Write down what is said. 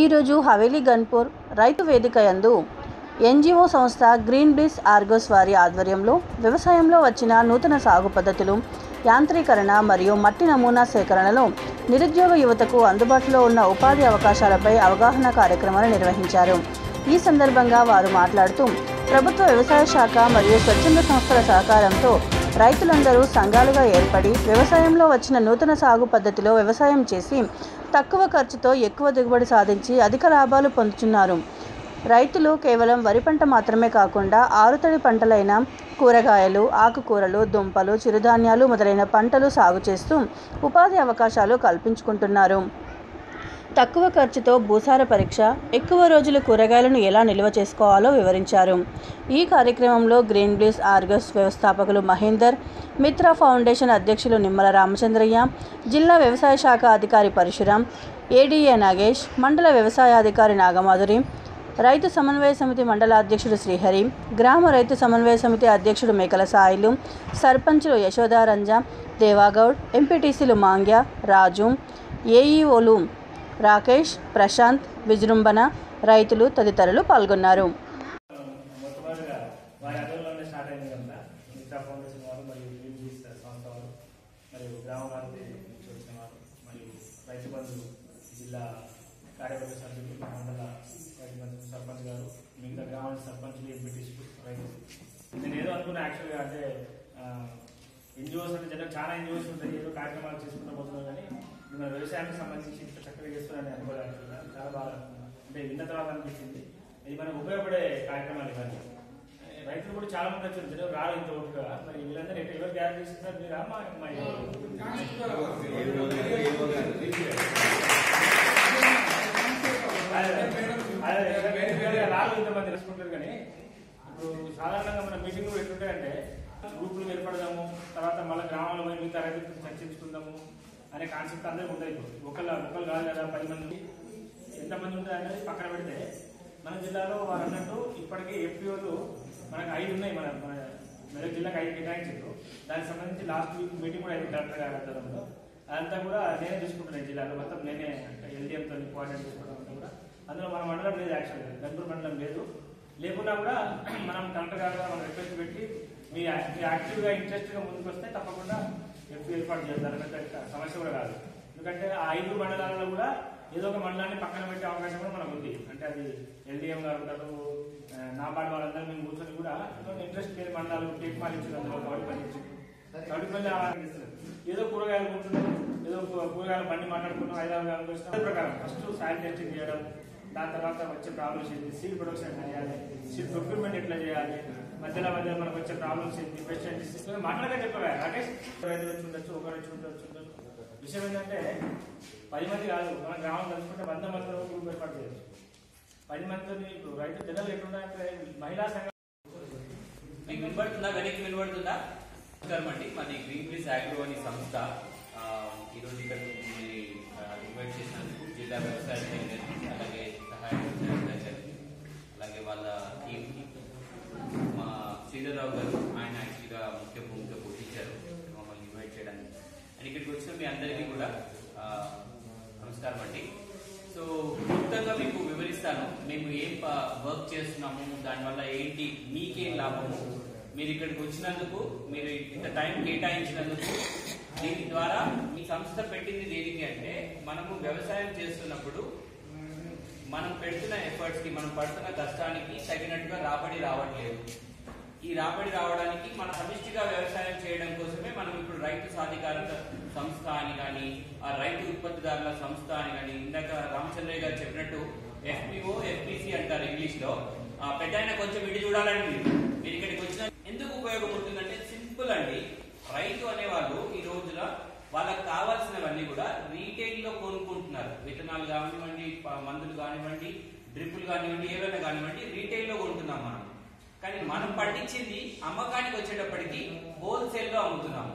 ఈరోజు హవేలీ గన్పూర్ రైతు వేదిక యందు ఎన్జిఓ సంస్థ గ్రీన్ బ్రిస్ ఆర్గోస్ వారి ఆధ్వర్యంలో వ్యవసాయంలో వచ్చిన నూతన సాగు పద్ధతులు యాంత్రీకరణ మరియు మట్టి నమూనా సేకరణలో నిరుద్యోగ యువతకు అందుబాటులో ఉన్న ఉపాధి అవకాశాలపై అవగాహన కార్యక్రమాలు నిర్వహించారు. ఈ సందర్భంగా వారు మాట్లాడుతూ ప్రభుత్వ వ్యవసాయ శాఖ మరియు స్వచ్ఛంద సంస్థల సహకారంతో రైతులందరూ సంఘాలుగా ఏర్పడి వ్యవసాయంలో వచ్చిన నూతన సాగు పద్ధతిలో వ్యవసాయం చేసి తక్కువ ఖర్చుతో ఎక్కువ దిగుబడి సాధించి అధిక లాభాలు పొందుతున్నారు. రైతులు కేవలం వరి పంట మాత్రమే కాకుండా ఆరుతడి పంటలైన కూరగాయలు ఆకుకూరలు దుంపలు చిరుధాన్యాలు మొదలైన పంటలు సాగు చేస్తూ ఉపాధి అవకాశాలు కల్పించుకుంటున్నారు. తక్కువ ఖర్చుతో భూసార పరీక్ష ఎక్కువ రోజులు కూరగాయలను ఎలా నిల్వ చేసుకోవాలో వివరించారు. ఈ కార్యక్రమంలో గ్రీన్ బ్లీస్ ఆర్గస్ వ్యవస్థాపకులు మహేందర్ మిత్ర ఫౌండేషన్ అధ్యక్షులు నిమ్మల రామచంద్రయ్య జిల్లా వ్యవసాయ శాఖ అధికారి పరశురాం ఏడీఏ నాగేష్ మండల వ్యవసాయాధికారి నాగమాధురి రైతు సమన్వయ సమితి మండల అధ్యక్షుడు శ్రీహరి గ్రామ రైతు సమన్వయ సమితి అధ్యక్షుడు మేకల సాయిలు సర్పంచులు యశోదారంజ దేవాగౌడ్ ఎంపీటీసీలు మాంగ్య రాజు ఏఈఓలు రాకేష్ ప్రశాంత్ విజృంభణ రైతులు తదితరులు పాల్గొన్నారు. జిల్లా కార్యవర్గ సభ్యులు మండల రైతు సర్పంచ్ గారు మిగతా గ్రామాల సర్పంచ్లు ఎంపీటీసీలు రైతులు నేను ఏదో అనుకున్నా యాక్చువల్గా అంటే ఎన్జిఓస్ అంటే జనం చాలా ఎన్జిఓస్ ఉంటాయి ఏదో కార్యక్రమాలు చేసుకుంటూ పోతున్నారు కానీ మన వ్యవసాయానికి సంబంధించి ఇంత చక్కగా చేస్తున్నారని అనుకోలేదు చాలా బాగా అంటే విన్న తర్వాత అనిపించింది. ఇది మనకు ఉపయోగపడే కార్యక్రమాలు ఇవన్నీ. రైతులు కూడా చాలా మంది వచ్చి ఉంటారు. రారు ఇంత ఓపిక మరి వీళ్ళందరూ ఎక్కడ ఎవరు గ్యాప్ చేస్తున్నారు? మీరు అమ్మా మా రాళ్ళు ఇంతమంది తెలుసుకుంటారు కానీ ఇప్పుడు సాధారణంగా మన మీటింగ్ ఎట్లుంటాయంటే గ్రూపులు ఏర్పడదాము తర్వాత మళ్ళీ గ్రామంలో పోయి మిగతా రైతులతో చర్చించుకుందాము అనే కాన్సెప్ట్ అందరికి ఉండదు ఇప్పుడు ఒకళ్ళ ఒకళ్ళు కాదు కదా పది మంది. ఎంతమంది ఉంటారు అనేది పక్కన పెడితే మన జిల్లాలో వారు అన్నట్టు ఇప్పటికే ఎఫ్పిఓలు మనకు ఐదు ఉన్నాయి మన మన మెదక్ జిల్లాకు ఐదు కేటాయించారు. దానికి సంబంధించి లాస్ట్ వీక్ మీటింగ్ కూడా అయింది కలెక్టర్ గారి ఆధ్వర్యంలో. అదంతా కూడా నేనే చూసుకుంటున్నాను జిల్లాలో. మొత్తం నేనే ఎల్డిఎంతో కోఆర్డినేట్ చేసుకోవడం అంతా కూడా. అందులో మన మండలం లేదు యాక్చువల్గా గంటూరు మండలం లేదు. లేకున్నా కూడా మనం కలెక్టర్ గారు మనం రిక్వెస్ట్ పెట్టి మీ మీ యాక్టివ్గా ఇంట్రెస్ట్గా ముందుకు వస్తే తప్పకుండా ఎఫ్పీ ఏర్పాటు చేస్తారు పెద్ద సమస్య కూడా కాదు ఎందుకంటే ఆ ఐదు మండలాలలో కూడా ఏదో ఒక మండలాన్ని పక్కన పెట్టే అవకాశం కూడా మనకు ఉంది. అంటే అది ఎల్డీఎం గారు ఉంటారు ఆ, నాబార్డు వాళ్ళందరూ మేము కూర్చొని కూడా ఇంట్రెస్ట్ లేని మండలాలు టేక్ పాలించడం ఇచ్చిన అందులో కౌడి పని కౌడి ఏదో కూరగాయలు కొంటున్నాం ఏదో కూ- కూరగాయల బండి మాట్లాడుకున్నాం హైదరాబాద్ ప్రకారం ఫస్ట్ సాయిల్ టెస్టింగ్ చేయడం దాని తర్వాత వచ్చే ప్రాబ్లమ్స్ ఏంటి? సీడ్ ప్రొడక్షన్ ఎట్లా చేయాలి? సీడ్ ప్రొక్యూర్మెంట్ ఎట్లా చేయాలి? మధ్యలో మధ్యలో మనకు వచ్చే ప్రాబ్లమ్స్ ఏంటి? బెస్ట్ ఏంటి? మాట్లాడగా చెప్పగా రాకేష్. రైతు వచ్చి ఉండొచ్చు ఒక వచ్చి ఉండొచ్చు విషయం ఏంటంటే పది మంది కాదు మన గ్రామం కలుసుకుంటే వంద మందితో గ్రూప్ ఏర్పాటు చేయొచ్చు. పది మందితో ఇప్పుడు రైతు జనాలు ఎట్లున్నాయంటే మహిళా సంఘం. మీకు వినబడుతుందా? వెనక్కి వినబడుతుందా? నమస్కారం అండి. మాది గ్రీన్ ప్లీస్ అగ్రో అనే సంస్థ. ఆ, ఈరోజు ఇక్కడ మిమ్మల్ని ఇన్వైట్ చేసినందుకు జిల్లా వ్యవసాయ అధికారి అలాగే సహాయ వ్యవసాయ అధికారి అలాగే వాళ్ళ టీంకి మా రావు గారు ఆయన యాక్చువల్గా ముఖ్య భూమిక పోషించారు మమ్మల్ని ఇన్వైట్ చేయడానికి. అండ్ ఇక్కడికి వచ్చిన మీ అందరికీ కూడా నమస్కారం అండి. సో క్లుప్తంగా మీకు వివరిస్తాను మేము ఏం వర్క్ చేస్తున్నాము దానివల్ల ఏంటి మీకేం లాభము? మీరు ఇక్కడికి వచ్చినందుకు మీరు ఇంత టైం కేటాయించినందుకు దీని ద్వారా మీ సంస్థ పెట్టింది దేనికి అంటే మనము వ్యవసాయం చేస్తున్నప్పుడు మనం పెడుతున్న ఎఫర్ట్స్కి మనం పడుతున్న కష్టానికి తగినట్టుగా రాబడి రావట్లేదు. ఈ రాబడి రావడానికి మన సమిష్టిగా వ్యవసాయం చేయడం కోసమే మనం ఇప్పుడు రైతు సాధికారత సంస్థ అని కానీ ఆ రైతు ఉత్పత్తిదారుల సంస్థ అని కానీ ఇందాక రామచంద్రయ్య గారు చెప్పినట్టు ఎఫ్పిఓ ఎఫ్పిసి అంటారు ఇంగ్లీష్లో ఆ, పెద్ద ఆయన కొంచెం ఇటు చూడాలండి మీరు. ఇక్కడికి వచ్చిన ఎందుకు ఉపయోగపడుతుందంటే సింపుల్ అండి. రైతు అనేవాళ్ళు ఈ రోజున వాళ్ళకి కావాల్సినవన్నీ కూడా రీటైల్లో కొనుక్కుంటున్నారు. విత్తనాలు కానివ్వండి మందులు కానివ్వండి డ్రిప్పులు కానివ్వండి ఏవైనా కానివ్వండి రీటైల్లో కొంటున్నాం మనం. కానీ మనం పండించింది అమ్మకానికి వచ్చేటప్పటికి హోల్సేల్గా అమ్ముతున్నాము.